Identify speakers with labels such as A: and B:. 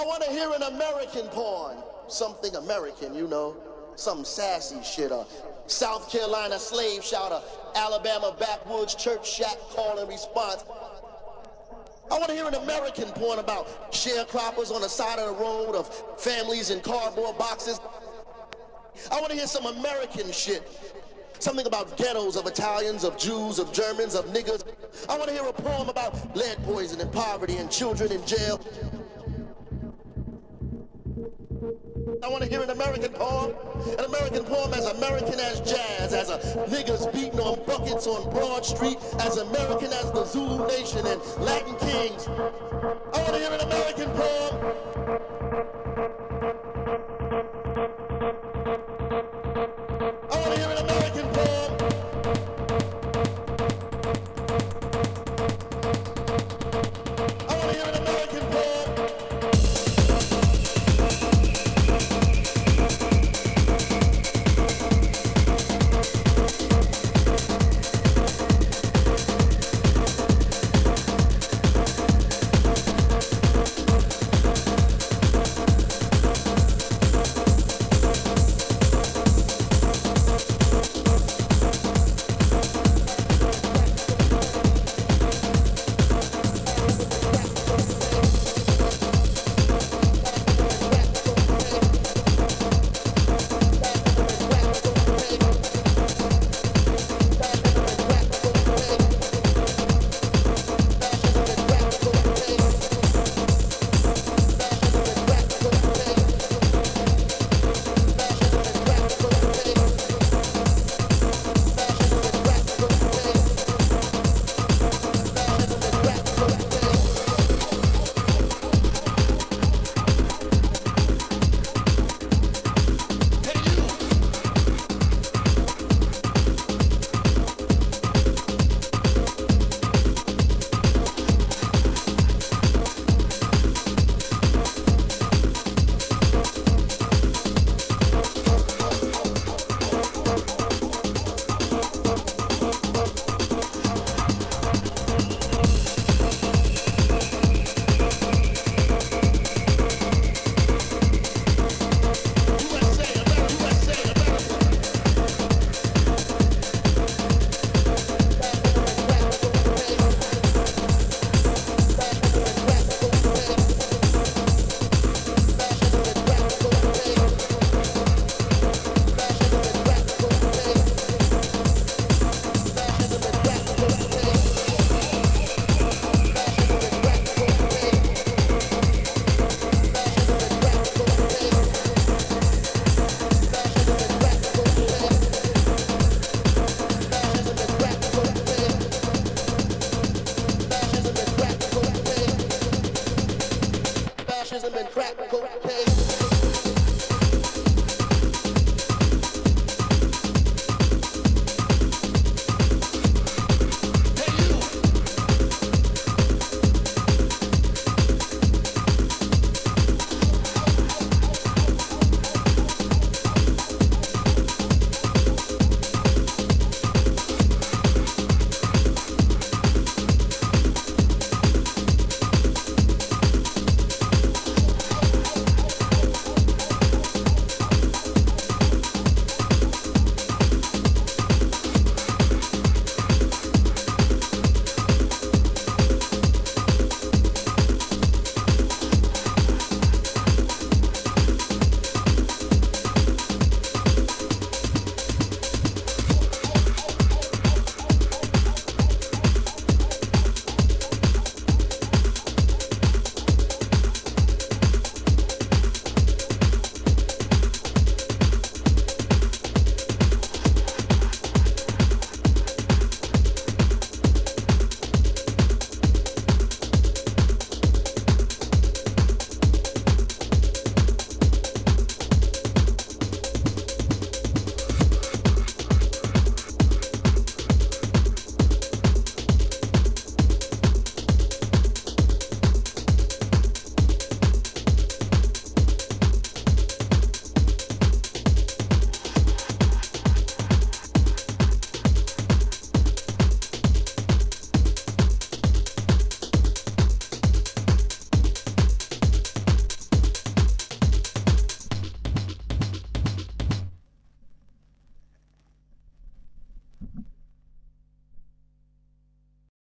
A: I want to hear an American porn. Something American, you know. Some sassy shit. A South Carolina slave shouter, Alabama backwoods church shack call and response. I want to hear an American porn about sharecroppers on the side of the road, of families in cardboard boxes. I want to hear some American shit. Something about ghettos of Italians, of Jews, of Germans, of niggers. I want to hear a poem about lead poison and poverty and children in jail. I want to hear an American poem. An American poem as American as jazz, as a niggas beating on buckets on Broad Street, as American as the Zulu Nation and Latin Kings. I want to hear an American poem